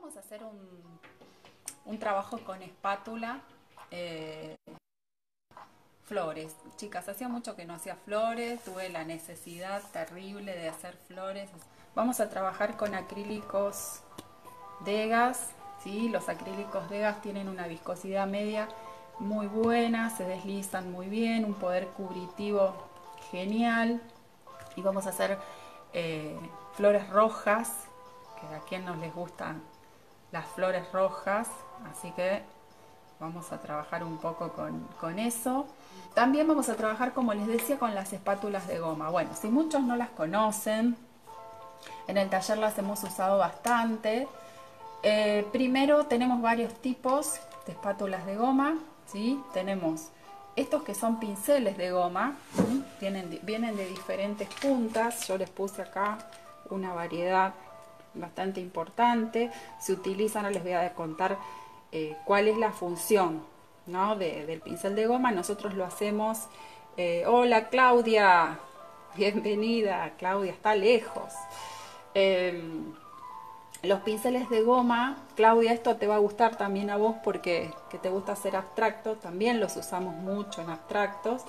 Vamos a hacer un, trabajo con espátula. Eh, flores. Chicas, hacía mucho que no hacía flores, tuve la necesidad terrible de hacer flores. Vamos a trabajar con acrílicos Degas. ¿sí? Los acrílicos Degas tienen una viscosidad media muy buena, se deslizan muy bien, un poder cubritivo genial. Y vamos a hacer eh, flores rojas, que a quien nos les gustan las flores rojas, así que vamos a trabajar un poco con, eso. También vamos a trabajar, como les decía, con las espátulas de goma. Bueno, si muchos no las conocen, en el taller las hemos usado bastante. Eh, primero tenemos varios tipos de espátulas de goma, ¿sí? Tenemos estos que son pinceles de goma, vienen de diferentes puntas, yo les puse acá una variedad bastante importante. Se utilizan, ahora les voy a contar eh, cuál es la función ¿no? del pincel de goma. Nosotros lo hacemos, eh, hola Claudia, bienvenida, Claudia está lejos. Em, los pinceles de goma, Claudia, esto te va a gustar también a vos porque que te gusta hacer abstracto, también los usamos mucho en abstractos.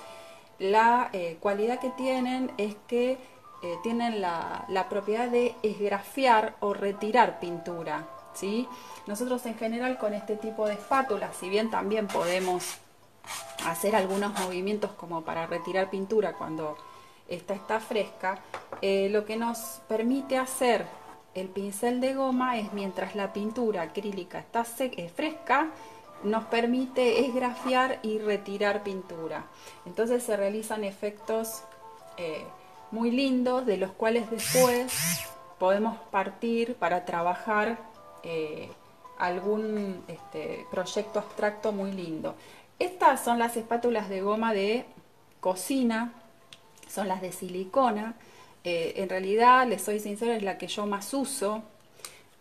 La eh, cualidad que tienen es que eh, tienen la, propiedad de esgrafiar o retirar pintura. ¿sí? Nosotros en general con este tipo de espátulas, si bien también podemos hacer algunos movimientos como para retirar pintura cuando esta está fresca, eh, lo que nos permite hacer el pincel de goma es mientras la pintura acrílica está eh, fresca, nos permite esgrafiar y retirar pintura. Entonces se realizan efectos muy lindos de los cuales después podemos partir para trabajar eh, algún este, proyecto abstracto muy lindo. Estas son las espátulas de goma de cocina, son las de silicona. Eh, en realidad, les soy sincera, es la que yo más uso.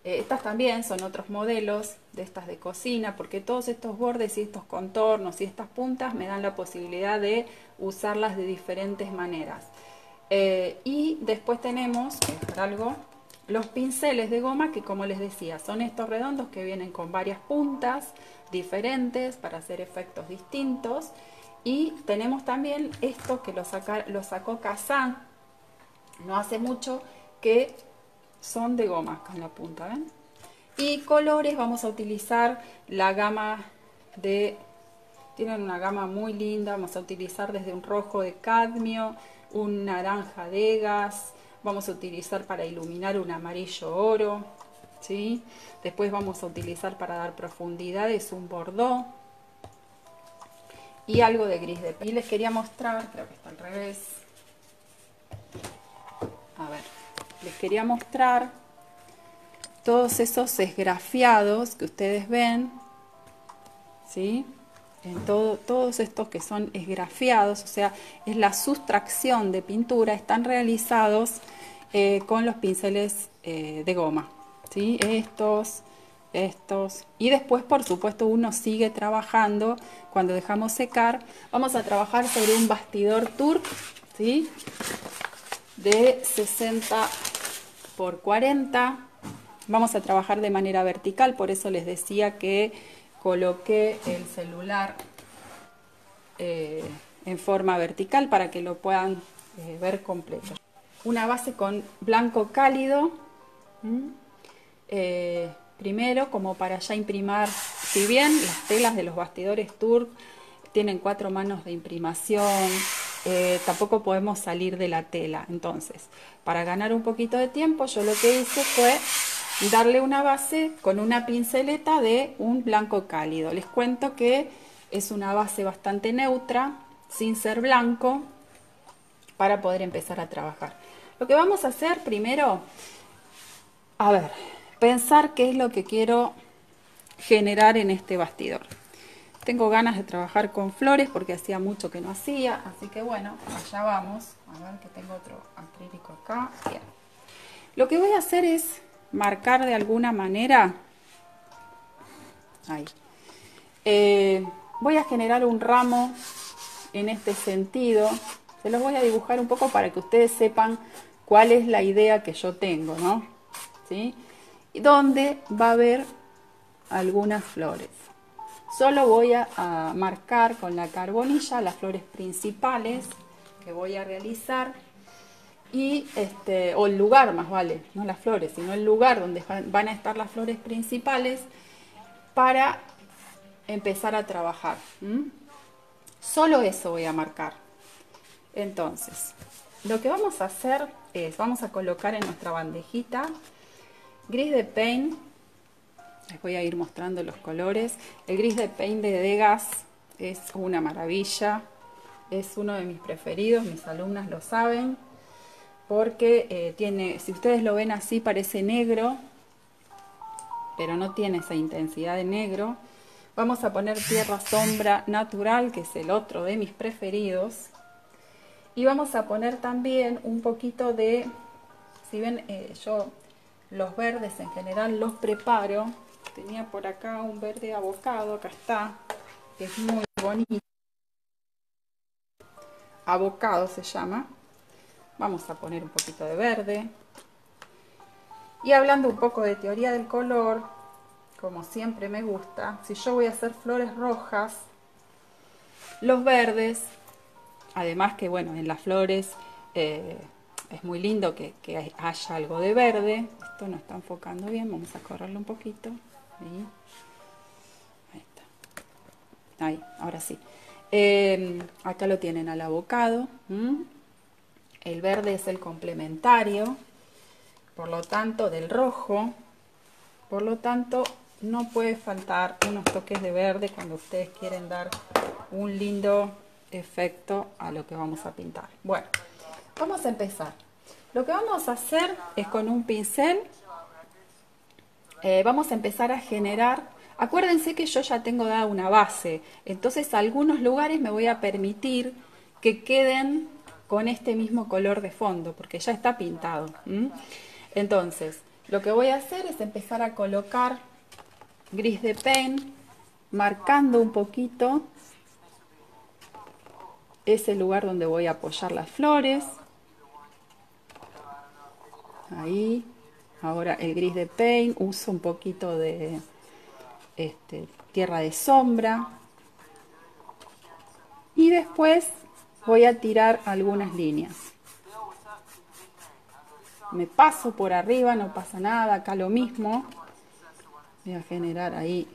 Eh, estas también son otros modelos de estas de cocina, porque todos estos bordes y estos contornos y estas puntas me dan la posibilidad de usarlas de diferentes maneras. Eh, y después tenemos, algo, los pinceles de goma que como les decía, son estos redondos que vienen con varias puntas diferentes para hacer efectos distintos. Y tenemos también estos que lo, sacó Kazan no hace mucho, que son de goma con la punta, ¿ven? Y colores vamos a utilizar la gama de... Tienen una gama muy linda, vamos a utilizar desde un rojo de cadmio, un naranja de gas, vamos a utilizar para iluminar un amarillo oro, ¿sí? después vamos a utilizar para dar profundidades un bordó y algo de gris de piel. Les quería mostrar, creo que está al revés, a ver, les quería mostrar todos esos esgrafiados que ustedes ven, ¿sí? En todos estos que son esgrafiados, o sea, es la sustracción de pintura, están realizados eh, con los pinceles eh, de goma. ¿sí? Estos, estos. Y después, por supuesto, uno sigue trabajando. Cuando dejamos secar, vamos a trabajar sobre un bastidor turk ¿sí? de 60 por 40. Vamos a trabajar de manera vertical, por eso les decía que coloqué el celular eh, en forma vertical para que lo puedan eh, ver completo. Una base con blanco cálido, eh, primero como para ya imprimar, si bien las telas de los bastidores Turk tienen cuatro manos de imprimación, tampoco podemos salir de la tela. Entonces, para ganar un poquito de tiempo, yo lo que hice fue darle una base con una pinceleta de un blanco cálido. Les cuento que es una base bastante neutra, sin ser blanco, para poder empezar a trabajar. Lo que vamos a hacer primero, a ver, pensar qué es lo que quiero generar en este bastidor. Tengo ganas de trabajar con flores porque hacía mucho que no hacía, así que bueno, allá vamos. A ver que tengo otro acrílico acá. Bien. Lo que voy a hacer es marcar de alguna manera, ahí, eh, voy a generar un ramo en este sentido, se los voy a dibujar un poco para que ustedes sepan cuál es la idea que yo tengo, ¿no? ¿Sí? donde va a haber algunas flores. Solo voy a marcar con la carbonilla las flores principales que voy a realizar y este, o el lugar más vale, no las flores, sino el lugar donde van a estar las flores principales para empezar a trabajar. Solo eso voy a marcar. Entonces, lo que vamos a hacer es, vamos a colocar en nuestra bandejita gris de paint. Les voy a ir mostrando los colores. El gris de paint de Degas es una maravilla. Es uno de mis preferidos, mis alumnas lo saben. Porque eh, tiene, si ustedes lo ven así, parece negro. Pero no tiene esa intensidad de negro. Vamos a poner tierra sombra natural, que es el otro de mis preferidos. Y vamos a poner también un poquito de, si ven, eh, yo los verdes en general los preparo. Tenía por acá un verde abocado, acá está, que es muy bonito. Abocado se llama. Vamos a poner un poquito de verde. Y hablando un poco de teoría del color, como siempre me gusta, si yo voy a hacer flores rojas, los verdes Además que, bueno, en las flores eh, es muy lindo que, haya algo de verde. Esto no está enfocando bien, vamos a correrlo un poquito. Ahí, está. Ahí, ahora sí. Em, acá lo tienen al abocado. El verde es el complementario, por lo tanto, del rojo. Por lo tanto, no puede faltar unos toques de verde cuando ustedes quieren dar un lindo efecto a lo que vamos a pintar. Bueno, vamos a empezar. Lo que vamos a hacer es con un pincel, eh, vamos a empezar a generar, acuérdense que yo ya tengo dada una base, entonces algunos lugares me voy a permitir que queden con este mismo color de fondo, porque ya está pintado. Entonces, lo que voy a hacer es empezar a colocar gris de pen, marcando un poquito es el lugar donde voy a apoyar las flores. Ahí. Ahora el gris de paint, uso un poquito de este, tierra de sombra. Y después voy a tirar algunas líneas. Me paso por arriba, no pasa nada, acá lo mismo. Voy a generar ahí,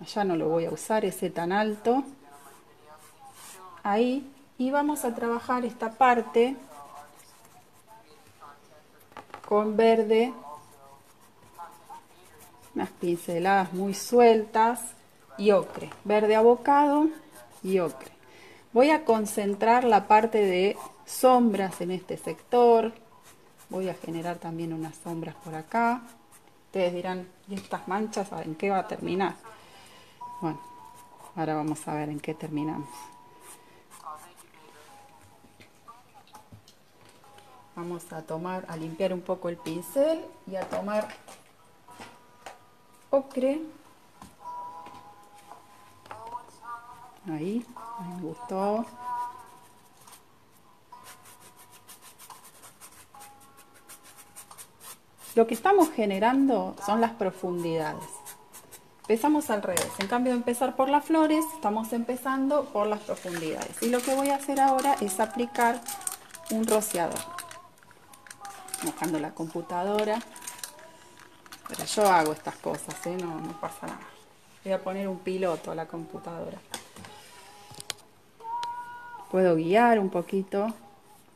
allá no lo voy a usar ese tan alto. Ahí y vamos a trabajar esta parte con verde unas pinceladas muy sueltas y ocre verde abocado y ocre voy a concentrar la parte de sombras en este sector. Voy a generar también unas sombras por acá. Ustedes dirán y estas manchas en qué va a terminar bueno ahora vamos a ver en qué terminamos. Vamos a tomar, a limpiar un poco el pincel y a tomar ocre. Ahí, me gustó. Lo que estamos generando son las profundidades. Empezamos al revés. En cambio de empezar por las flores, estamos empezando por las profundidades. Y lo que voy a hacer ahora es aplicar un rociador mojando la computadora. Pero yo hago estas cosas, ¿eh? no, no pasa nada. Voy a poner un piloto a la computadora. Puedo guiar un poquito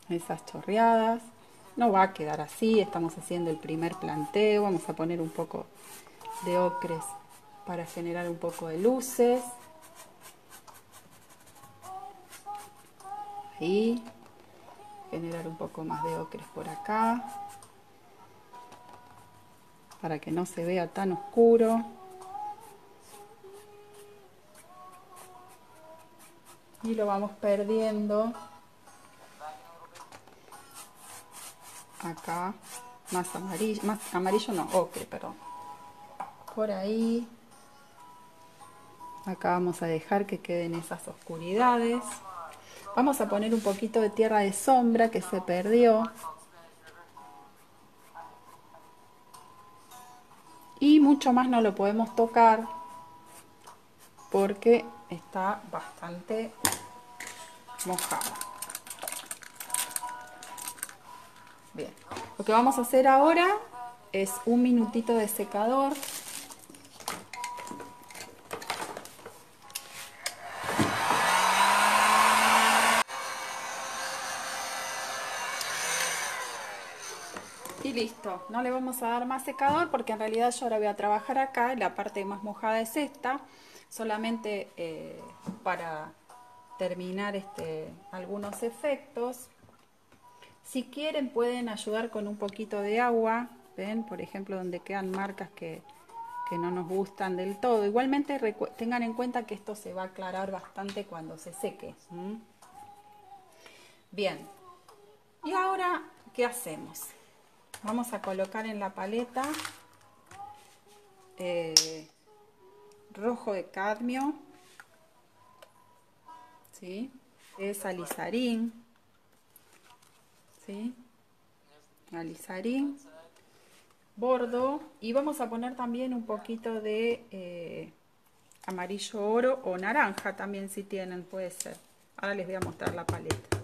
esas chorreadas. No va a quedar así, estamos haciendo el primer planteo. Vamos a poner un poco de ocres para generar un poco de luces. Ahí generar un poco más de ocres por acá para que no se vea tan oscuro y lo vamos perdiendo. Acá. Más amarillo más amarillo no ocre perdón. Por ahí. Acá vamos a dejar que queden esas oscuridades. Vamos a poner un poquito de tierra de sombra que se perdió. Y mucho más no lo podemos tocar porque está bastante mojado. Bien, lo que vamos a hacer ahora es un minutito de secador Y listo, no le vamos a dar más secador porque en realidad yo ahora voy a trabajar acá, la parte más mojada es esta, solamente eh, para terminar este, algunos efectos. Si quieren pueden ayudar con un poquito de agua, ven, por ejemplo donde quedan marcas que, no nos gustan del todo. Igualmente tengan en cuenta que esto se va a aclarar bastante cuando se seque. Bien, y ahora, ¿qué hacemos? Vamos a colocar en la paleta eh, rojo de cadmio, ¿sí? es alizarín, ¿sí? alizarín, bordo y vamos a poner también un poquito de eh, amarillo oro o naranja también si tienen, puede ser. Ahora les voy a mostrar la paleta.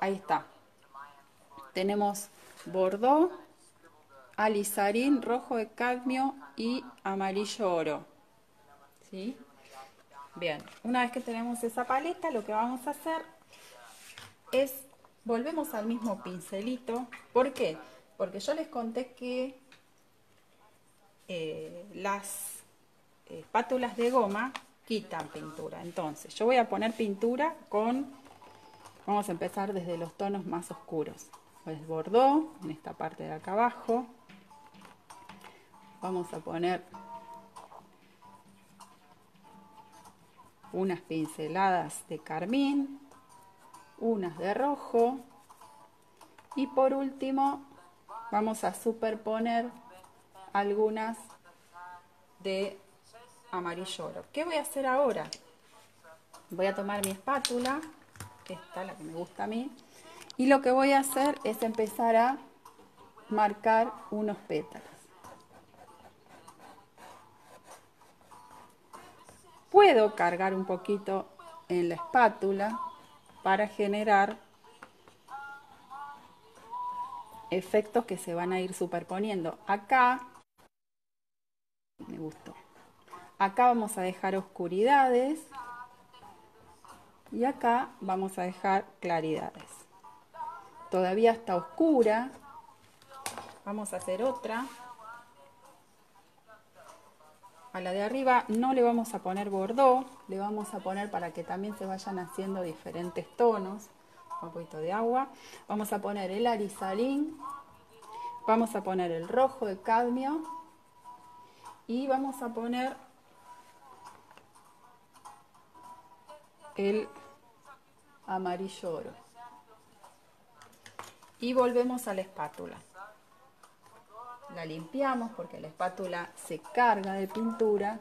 Ahí está. Tenemos bordeaux, alizarín, rojo de cadmio y amarillo oro. Bien, una vez que tenemos esa paleta, lo que vamos a hacer es, volvemos al mismo pincelito. ¿Por qué? Porque yo les conté que eh, las espátulas de goma quitan pintura. Entonces, yo voy a poner pintura con, vamos a empezar desde los tonos más oscuros es bordeaux en esta parte de acá abajo vamos a poner unas pinceladas de carmín unas de rojo y por último vamos a superponer algunas de amarillo oro ¿qué voy a hacer ahora? voy a tomar mi espátula esta la que me gusta a mí y lo que voy a hacer es empezar a marcar unos pétalos. Puedo cargar un poquito en la espátula para generar efectos que se van a ir superponiendo. Acá, me gustó. Acá vamos a dejar oscuridades y acá vamos a dejar claridades todavía está oscura. Vamos a hacer otra. A la de arriba no le vamos a poner bordó, le vamos a poner para que también se vayan haciendo diferentes tonos. Un poquito de agua. Vamos a poner el arizarín. Vamos a poner el rojo de cadmio. Y vamos a poner el amarillo oro y volvemos a la espátula. La limpiamos porque la espátula se carga de pintura.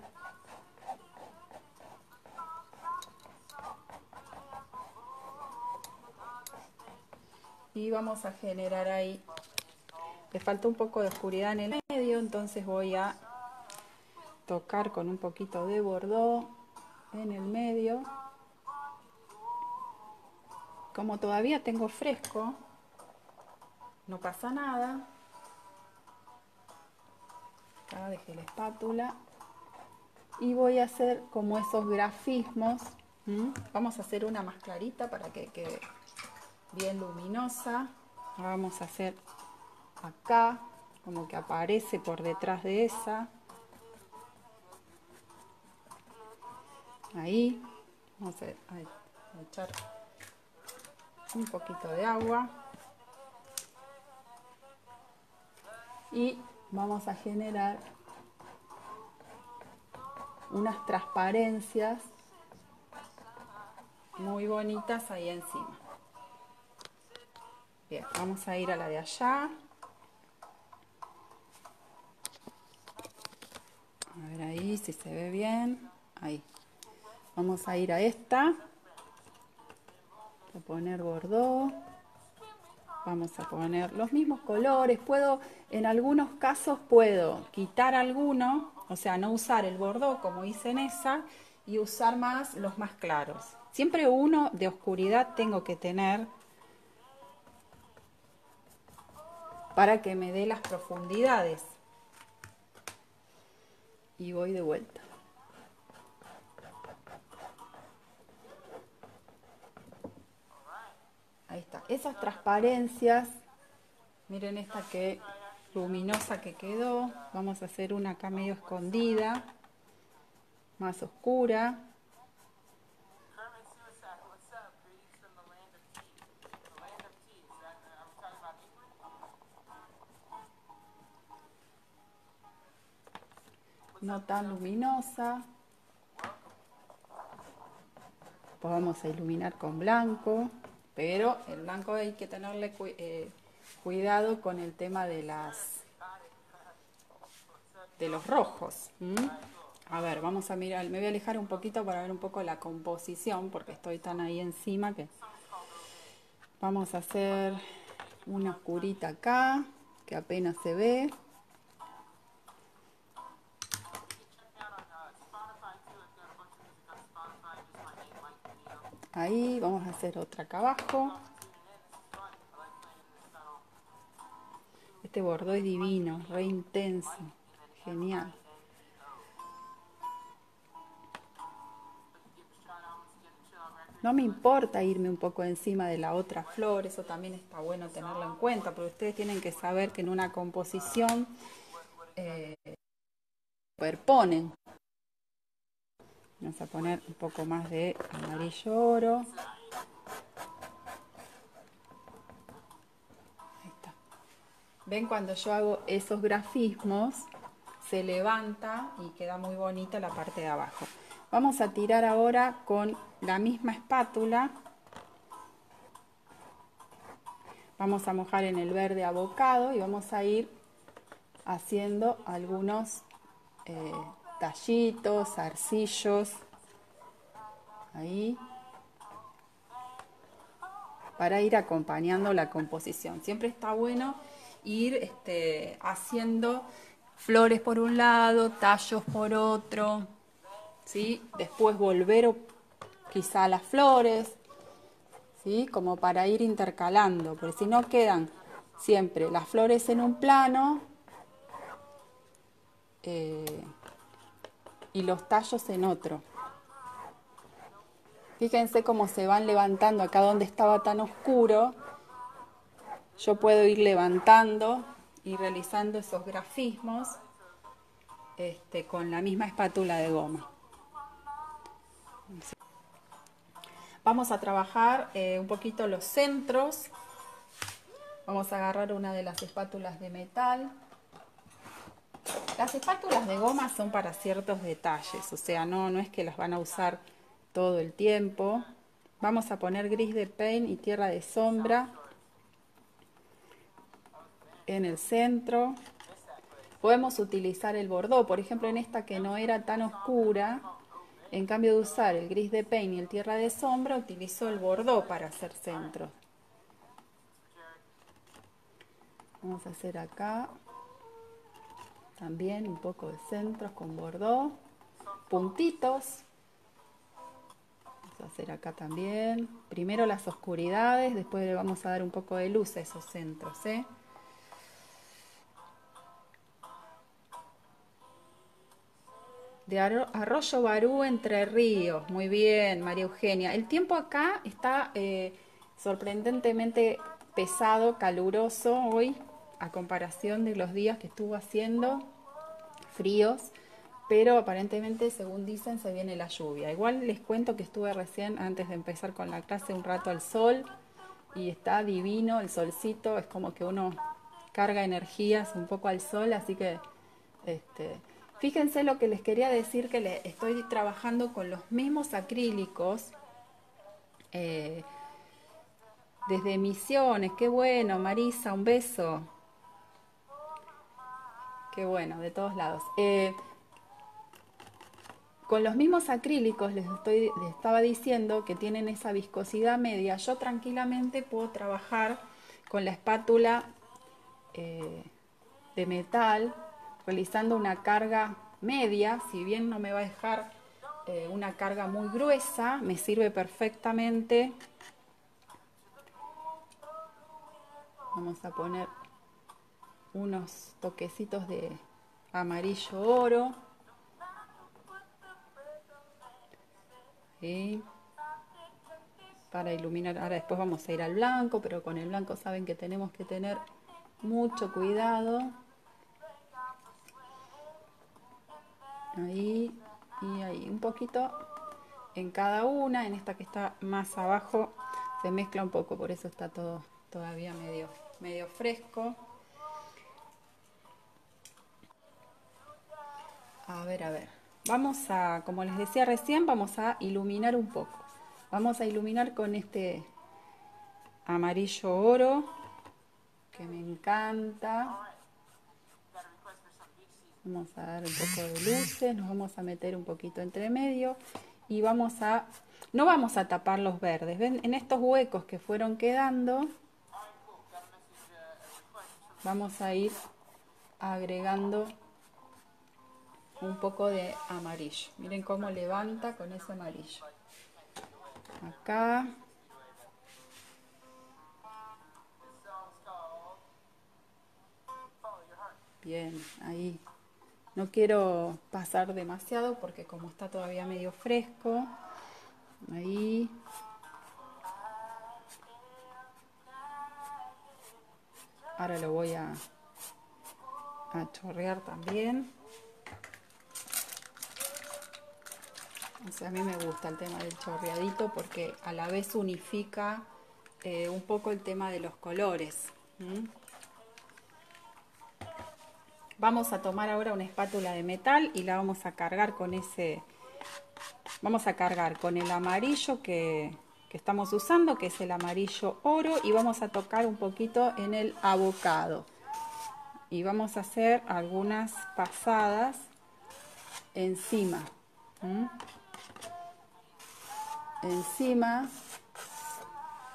Y vamos a generar ahí, le falta un poco de oscuridad en el medio, entonces voy a tocar con un poquito de bordó en el medio. Como todavía tengo fresco, no pasa nada. Acá dejé la espátula. Y voy a hacer como esos grafismos. Vamos a hacer una más clarita para que quede bien luminosa. vamos a hacer acá, como que aparece por detrás de esa. Ahí. Vamos a echar un poquito de agua. y vamos a generar unas transparencias muy bonitas ahí encima. Bien, vamos a ir a la de allá. A ver ahí si se ve bien. Ahí. Vamos a ir a esta. A poner bordó. Vamos a poner los mismos colores. Puedo, en algunos casos puedo quitar alguno, o sea, no usar el bordó como hice en esa y usar más los más claros. Siempre uno de oscuridad tengo que tener para que me dé las profundidades. Y voy de vuelta. Ahí está. Esas transparencias, miren esta que luminosa que quedó. Vamos a hacer una acá medio escondida, más oscura. No tan luminosa. Pues vamos a iluminar con blanco. Pero el blanco hay que tenerle eh, cuidado con el tema de las de los rojos. A ver, vamos a mirar, me voy a alejar un poquito para ver un poco la composición, porque estoy tan ahí encima que vamos a hacer una oscurita acá, que apenas se ve. Ahí, vamos a hacer otra acá abajo. Este bordó es divino, re intenso, genial. No me importa irme un poco encima de la otra flor, eso también está bueno tenerlo en cuenta, porque ustedes tienen que saber que en una composición eh, superponen Vamos a poner un poco más de amarillo oro. Ahí está. Ven cuando yo hago esos grafismos, se levanta y queda muy bonita la parte de abajo. Vamos a tirar ahora con la misma espátula. Vamos a mojar en el verde abocado y vamos a ir haciendo algunos eh, tallitos, arcillos, ahí, para ir acompañando la composición. Siempre está bueno ir este, haciendo flores por un lado, tallos por otro, ¿sí? después volver quizá a las flores, ¿sí? como para ir intercalando, porque si no quedan siempre las flores en un plano, eh, y los tallos en otro. Fíjense cómo se van levantando acá donde estaba tan oscuro. Yo puedo ir levantando y realizando esos grafismos este, con la misma espátula de goma. Vamos a trabajar eh, un poquito los centros. Vamos a agarrar una de las espátulas de metal. Las espátulas de goma son para ciertos detalles, o sea, no, no es que las van a usar todo el tiempo. Vamos a poner gris de paint y tierra de sombra en el centro. Podemos utilizar el bordó, por ejemplo en esta que no era tan oscura, en cambio de usar el gris de paint y el tierra de sombra, utilizo el bordó para hacer centro. Vamos a hacer acá también un poco de centros con bordó, puntitos. Vamos a hacer acá también. Primero las oscuridades, después le vamos a dar un poco de luz a esos centros. ¿eh? De Arroyo Barú, Entre Ríos. Muy bien, María Eugenia. El tiempo acá está eh, sorprendentemente pesado, caluroso hoy a comparación de los días que estuvo haciendo fríos, pero aparentemente, según dicen, se viene la lluvia. Igual les cuento que estuve recién, antes de empezar con la clase, un rato al sol y está divino el solcito, es como que uno carga energías un poco al sol, así que este, fíjense lo que les quería decir, que le estoy trabajando con los mismos acrílicos. Eh, desde Misiones, qué bueno, Marisa, un beso. Qué bueno, de todos lados. Eh, con los mismos acrílicos les, estoy, estaba diciendo que tienen esa viscosidad media. Yo tranquilamente puedo trabajar con la espátula eh, de metal, realizando una carga media, si bien no me va a dejar eh, una carga muy gruesa, me sirve perfectamente. Vamos a poner unos toquecitos de amarillo oro. Para iluminar, ahora después vamos a ir al blanco, pero con el blanco saben que tenemos que tener mucho cuidado. Ahí y ahí, un poquito en cada una, en esta que está más abajo se mezcla un poco, por eso está todo todavía medio, medio fresco. A ver, a ver. Vamos a, como les decía recién, vamos a iluminar un poco. Vamos a iluminar con este amarillo oro, que me encanta. Vamos a dar un poco de luces, nos vamos a meter un poquito entre medio y vamos a, no vamos a tapar los verdes. ¿Ven? En estos huecos que fueron quedando, vamos a ir agregando un poco de amarillo. Miren cómo levanta con ese amarillo. Acá. Bien, ahí. No quiero pasar demasiado porque como está todavía medio fresco. Ahí. Ahora lo voy a, chorrear también. A mí me gusta el tema del chorreadito porque a la vez unifica eh, un poco el tema de los colores. Vamos a tomar ahora una espátula de metal y la vamos a cargar con ese... Vamos a cargar con el amarillo que, estamos usando, que es el amarillo oro, y vamos a tocar un poquito en el abocado. Y vamos a hacer algunas pasadas encima encima.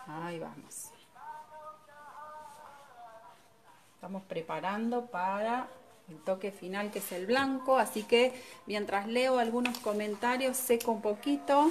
Ahí vamos. Estamos preparando para el toque final que es el blanco, así que mientras leo algunos comentarios seco un poquito.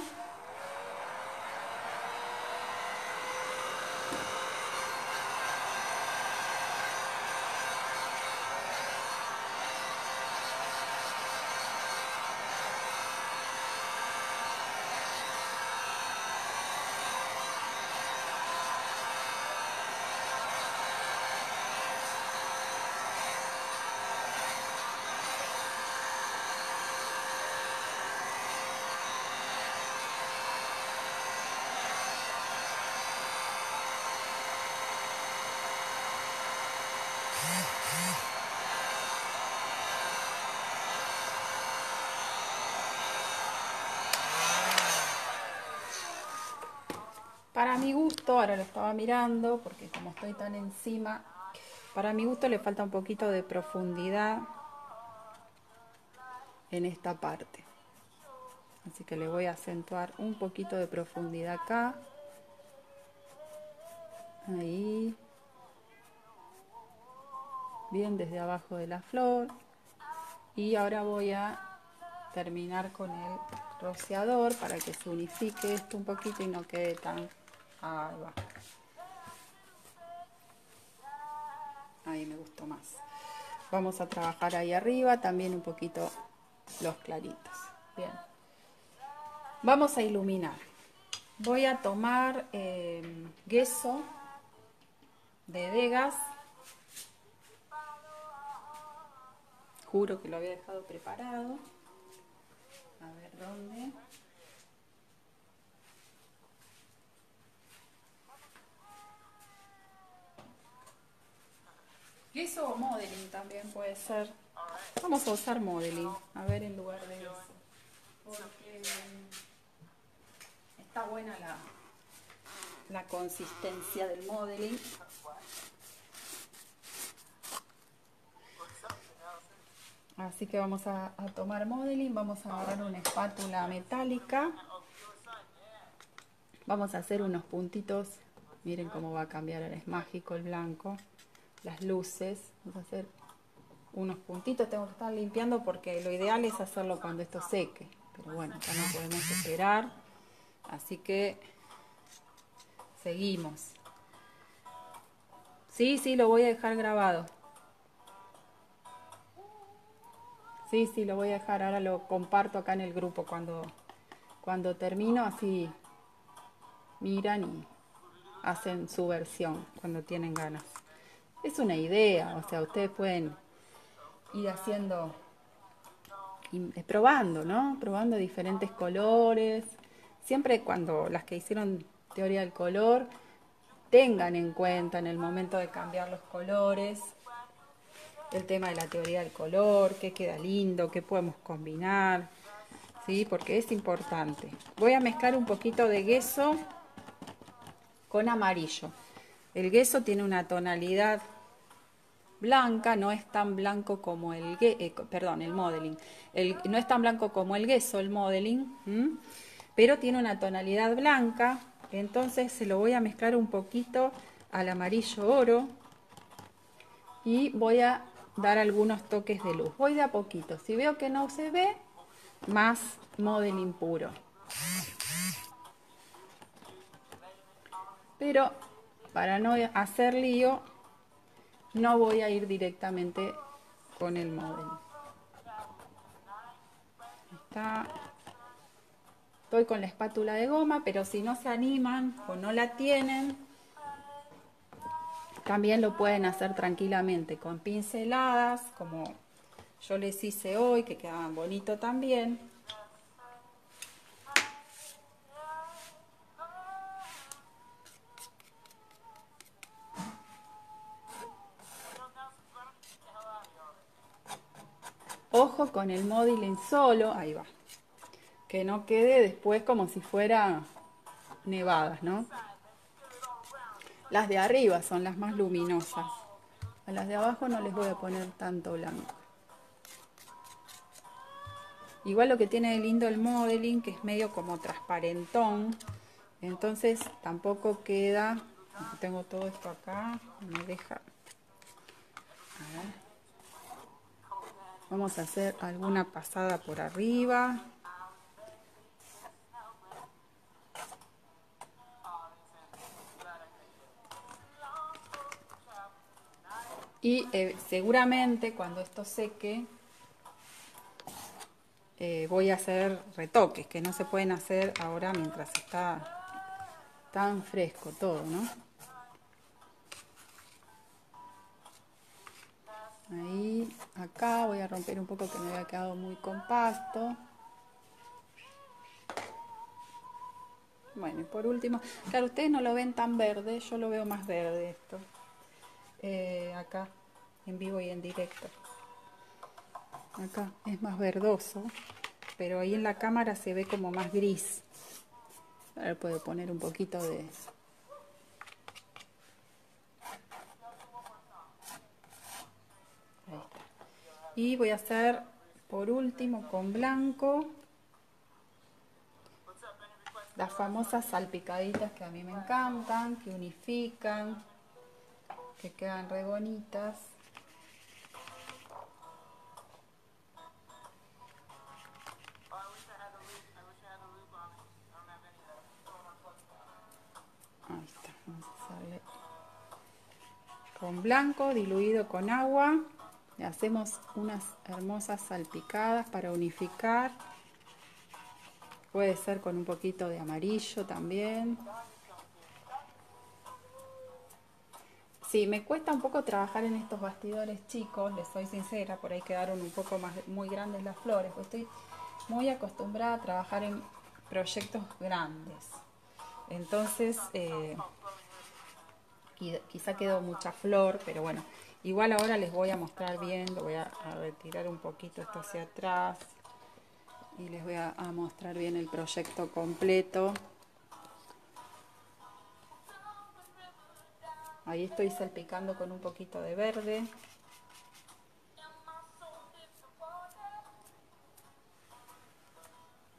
Para mi gusto, ahora lo estaba mirando porque como estoy tan encima, para mi gusto le falta un poquito de profundidad en esta parte. Así que le voy a acentuar un poquito de profundidad acá. Ahí. Bien desde abajo de la flor. Y ahora voy a terminar con el rociador para que se unifique esto un poquito y no quede tan Ahí me gustó más. Vamos a trabajar ahí arriba también un poquito los claritos. Bien. Vamos a iluminar. Voy a tomar eh, queso de Vegas. Juro que lo había dejado preparado. A ver dónde. Eso o modeling también puede ser. Vamos a usar modeling, a ver en lugar de eso. Porque está buena la, la consistencia del modeling. Así que vamos a, a, tomar modeling, vamos a agarrar una espátula metálica. Vamos a hacer unos puntitos Miren cómo va a cambiar, ahora es mágico el blanco. Las luces, vamos a hacer unos puntitos, tengo que estar limpiando porque lo ideal es hacerlo cuando esto seque. Pero bueno, acá no podemos esperar. Así que seguimos. Sí, sí, lo voy a dejar grabado. Sí, sí, lo voy a dejar. Ahora lo comparto acá en el grupo cuando, cuando termino. Así miran y hacen su versión cuando tienen ganas. Es una idea, o sea, ustedes pueden ir haciendo, y probando, ¿no? Probando diferentes colores. Siempre cuando las que hicieron teoría del color tengan en cuenta en el momento de cambiar los colores el tema de la teoría del color, qué queda lindo, qué podemos combinar, ¿sí? Porque es importante. Voy a mezclar un poquito de queso con amarillo. El queso tiene una tonalidad blanca, no es tan blanco como el, eh, el modeling. no es tan blanco como el queso, el modeling, pero tiene una tonalidad blanca. Entonces se lo voy a mezclar un poquito al amarillo oro y voy a dar algunos toques de luz. Voy de a poquito. Si veo que no se ve, más modeling puro. Pero para no hacer lío, no voy a ir directamente con el modelo. Está. Estoy con la espátula de goma, pero si no se animan o no la tienen, también lo pueden hacer tranquilamente con pinceladas, como yo les hice hoy, que quedaban bonito también. Con el modeling solo, ahí va. Que no quede después como si fuera nevadas, ¿no? Las de arriba son las más luminosas. A las de abajo no les voy a poner tanto blanco. Igual lo que tiene de lindo el modeling, que es medio como transparentón. Entonces tampoco queda... Tengo todo esto acá, me deja... A ver. Vamos a hacer alguna pasada por arriba. Y eh, seguramente cuando esto seque eh, voy a hacer retoques que no se pueden hacer ahora mientras está tan fresco todo, ¿no? Acá voy a romper un poco que me había quedado muy compacto. Bueno, y por último, claro, ustedes no lo ven tan verde, yo lo veo más verde esto. Eh, acá, en vivo y en directo. Acá es más verdoso, pero ahí en la cámara se ve como más gris. Ahora puedo poner un poquito de, y voy a hacer por último con blanco las famosas salpicaditas que a mí me encantan, que unifican, que quedan re bonitas. Ahí está, vamos a hacerle con blanco diluido con agua hacemos unas hermosas salpicadas para unificar. Puede ser con un poquito de amarillo también. Sí, me cuesta un poco trabajar en estos bastidores chicos, les soy sincera, por ahí quedaron un poco más muy grandes las flores, estoy muy acostumbrada a trabajar en proyectos grandes. Entonces, eh, quizá quedó mucha flor, pero bueno, Igual ahora les voy a mostrar bien, lo voy a, retirar un poquito esto hacia atrás y les voy a, mostrar bien el proyecto completo. Ahí estoy salpicando con un poquito de verde.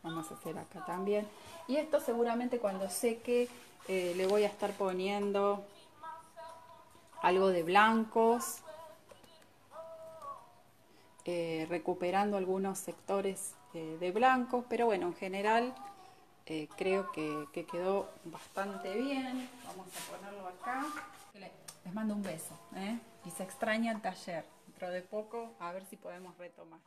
Vamos a hacer acá también. Y esto seguramente cuando seque Eh, le voy a estar poniendo algo de blancos, eh, recuperando algunos sectores eh, de blancos, pero bueno, en general creo que, que, quedó bastante bien. Vamos a ponerlo acá. Les mando un beso y se extraña el taller. Dentro de poco, a ver si podemos retomar.